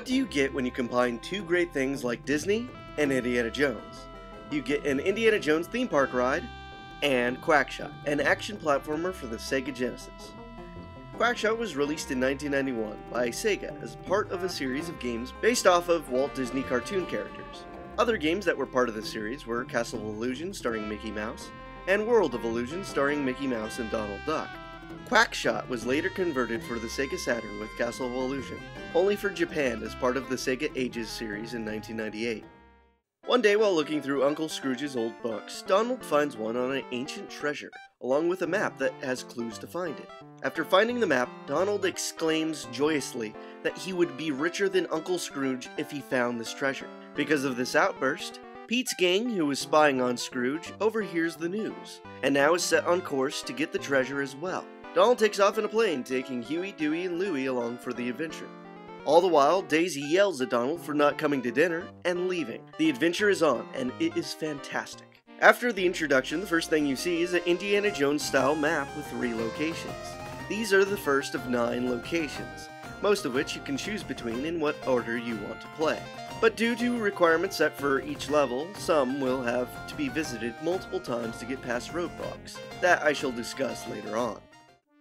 What do you get when you combine two great things like Disney and Indiana Jones? You get an Indiana Jones theme park ride and Quackshot, an action platformer for the Sega Genesis. Quackshot was released in 1991 by Sega as part of a series of games based off of Walt Disney cartoon characters. Other games that were part of the series were Castle of Illusion starring Mickey Mouse and World of Illusion starring Mickey Mouse and Donald Duck. Quackshot was later converted for the Sega Saturn with Castle of Illusion, only for Japan as part of the Sega Ages series in 1998. One day while looking through Uncle Scrooge's old books, Donald finds one on an ancient treasure, along with a map that has clues to find it. After finding the map, Donald exclaims joyously that he would be richer than Uncle Scrooge if he found this treasure. Because of this outburst, Pete's gang, who was spying on Scrooge, overhears the news, and now is set on course to get the treasure as well. Donald takes off in a plane, taking Huey, Dewey, and Louie along for the adventure. All the while, Daisy yells at Donald for not coming to dinner and leaving. The adventure is on, and it is fantastic. After the introduction, the first thing you see is an Indiana Jones style map with three locations. These are the first of nine locations, most of which you can choose between in what order you want to play. But due to requirements set for each level, some will have to be visited multiple times to get past roadblocks. That I shall discuss later on.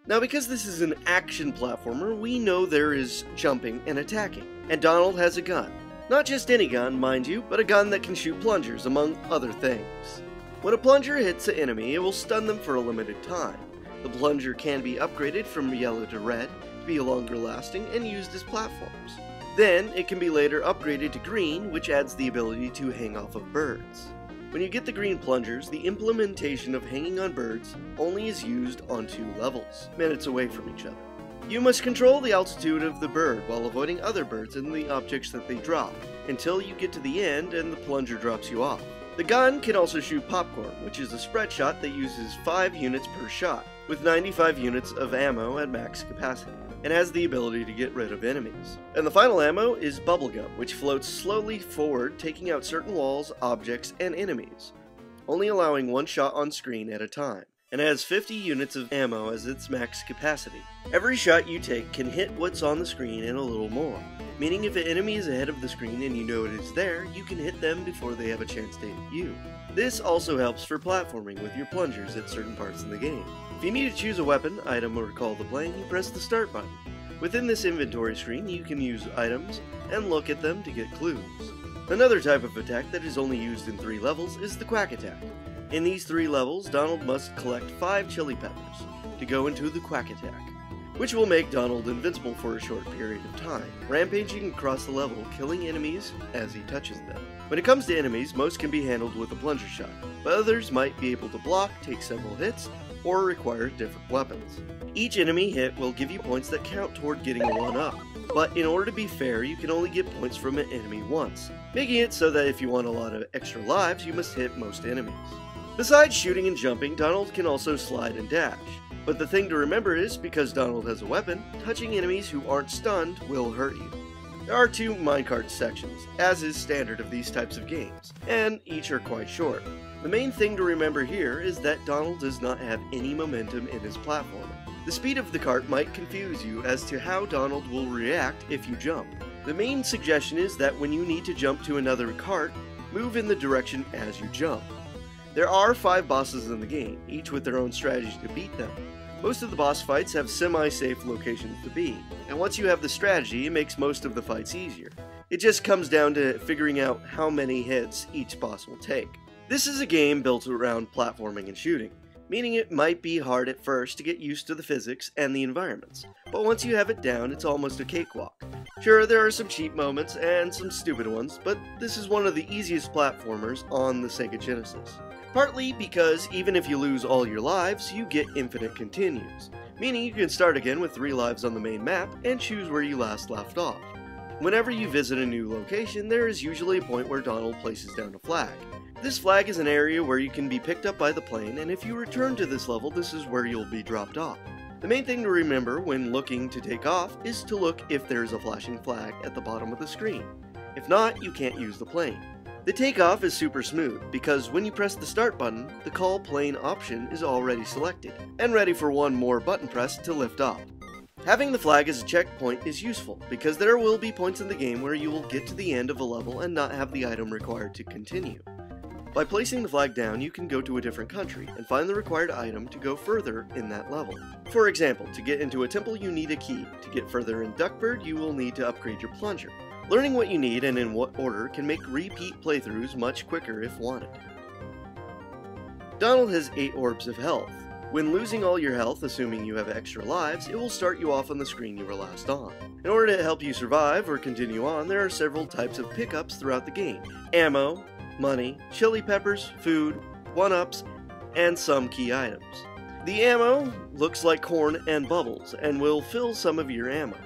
Now because this is an action platformer, we know there is jumping and attacking, and Donald has a gun. Not just any gun, mind you, but a gun that can shoot plungers, among other things. When a plunger hits an enemy, it will stun them for a limited time. The plunger can be upgraded from yellow to red to be longer lasting and used as platforms. Then, it can be later upgraded to green, which adds the ability to hang off of birds. When you get the green plungers, the implementation of hanging on birds only is used on two levels, minutes away from each other. You must control the altitude of the bird while avoiding other birds and the objects that they drop, until you get to the end and the plunger drops you off. The gun can also shoot popcorn, which is a spread shot that uses 5 units per shot, with 95 units of ammo at max capacity and has the ability to get rid of enemies. And the final ammo is Bubblegum, which floats slowly forward, taking out certain walls, objects, and enemies, only allowing one shot on screen at a time, and has 50 units of ammo as its max capacity. Every shot you take can hit what's on the screen and a little more, meaning if an enemy is ahead of the screen and you know it is there, you can hit them before they have a chance to hit you. This also helps for platforming with your plungers at certain parts in the game. If you need to choose a weapon, item, or call the plane, you press the start button. Within this inventory screen, you can use items and look at them to get clues. Another type of attack that is only used in three levels is the Quack Attack. In these three levels, Donald must collect five chili peppers to go into the Quack Attack, which will make Donald invincible for a short period of time, rampaging across the level, killing enemies as he touches them. When it comes to enemies, most can be handled with a plunger shot, but others might be able to block, take several hits, or require different weapons. Each enemy hit will give you points that count toward getting a 1-up, but in order to be fair, you can only get points from an enemy once, making it so that if you want a lot of extra lives, you must hit most enemies. Besides shooting and jumping, Donald can also slide and dash. But the thing to remember is, because Donald has a weapon, touching enemies who aren't stunned will hurt you. There are two minecart sections, as is standard of these types of games, and each are quite short. The main thing to remember here is that Donald does not have any momentum in his platforming. The speed of the cart might confuse you as to how Donald will react if you jump. The main suggestion is that when you need to jump to another cart, move in the direction as you jump. There are five bosses in the game, each with their own strategy to beat them. Most of the boss fights have semi-safe locations to be, and once you have the strategy, it makes most of the fights easier. It just comes down to figuring out how many hits each boss will take. This is a game built around platforming and shooting, meaning it might be hard at first to get used to the physics and the environments, but once you have it down, it's almost a cakewalk. Sure, there are some cheap moments and some stupid ones, but this is one of the easiest platformers on the Sega Genesis. Partly because even if you lose all your lives, you get infinite continues, meaning you can start again with 3 lives on the main map and choose where you last left off. Whenever you visit a new location, there is usually a point where Donald places down a flag, this flag is an area where you can be picked up by the plane, and if you return to this level, this is where you'll be dropped off. The main thing to remember when looking to take off is to look if there's a flashing flag at the bottom of the screen. If not, you can't use the plane. The takeoff is super smooth because when you press the start button, the call plane option is already selected and ready for one more button press to lift off. Having the flag as a checkpoint is useful, because there will be points in the game where you will get to the end of a level and not have the item required to continue. By placing the flag down, you can go to a different country and find the required item to go further in that level. For example, to get into a temple you need a key. To get further in Duckburg, you will need to upgrade your plunger. Learning what you need and in what order can make repeat playthroughs much quicker if wanted. Donald has 8 orbs of health. When losing all your health, assuming you have extra lives, it will start you off on the screen you were last on. In order to help you survive or continue on, there are several types of pickups throughout the game. Ammo, money, chili peppers, food, one-ups, and some key items. The ammo looks like corn and bubbles and will fill some of your ammo.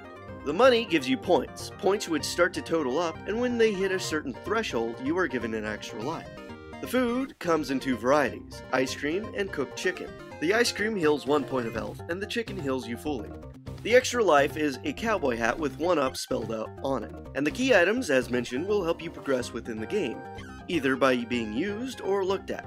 The money gives you points, points which start to total up, and when they hit a certain threshold, you are given an extra life. The food comes in two varieties, ice cream and cooked chicken. The ice cream heals one point of health, and the chicken heals you fully. The extra life is a cowboy hat with 1-up spelled out on it, and the key items, as mentioned, will help you progress within the game either by being used or looked at.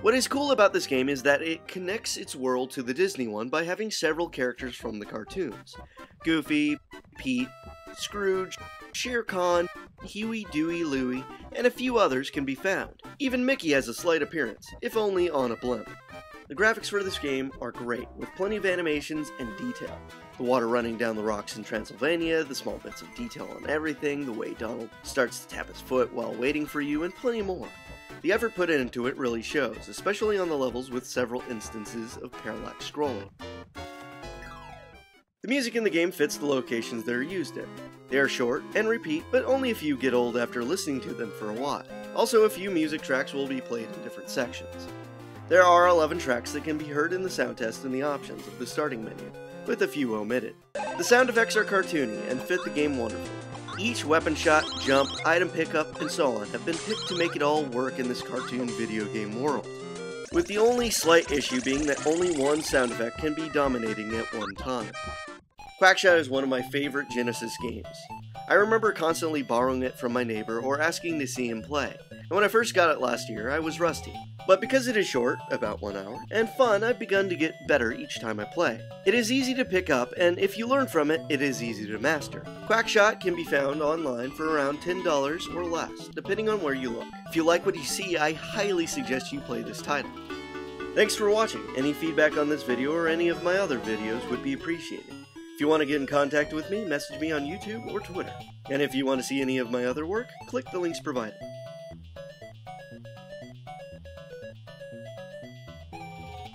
What is cool about this game is that it connects its world to the Disney one by having several characters from the cartoons. Goofy, Pete, Scrooge, Shere Khan, Huey, Dewey, Louie, and a few others can be found. Even Mickey has a slight appearance, if only on a blimp. The graphics for this game are great, with plenty of animations and detail. The water running down the rocks in Transylvania, the small bits of detail on everything, the way Donald starts to tap his foot while waiting for you, and plenty more. The effort put into it really shows, especially on the levels with several instances of parallax scrolling. The music in the game fits the locations they are used in. They are short and repeat, but only a few get old after listening to them for a while. Also, a few music tracks will be played in different sections. There are 11 tracks that can be heard in the sound test in the options of the starting menu, with a few omitted. The sound effects are cartoony and fit the game wonderfully. Each weapon shot, jump, item pickup, and so on have been picked to make it all work in this cartoon video game world. With the only slight issue being that only one sound effect can be dominating at one time. Quackshot is one of my favorite Genesis games. I remember constantly borrowing it from my neighbor or asking to see him play, and when I first got it last year, I was rusty. But because it is short, about one hour, and fun, I've begun to get better each time I play. It is easy to pick up, and if you learn from it, it is easy to master. Quackshot can be found online for around $10 or less, depending on where you look. If you like what you see, I highly suggest you play this title. Thanks for watching. Any feedback on this video or any of my other videos would be appreciated. If you want to get in contact with me, message me on YouTube or Twitter. And if you want to see any of my other work, click the links provided.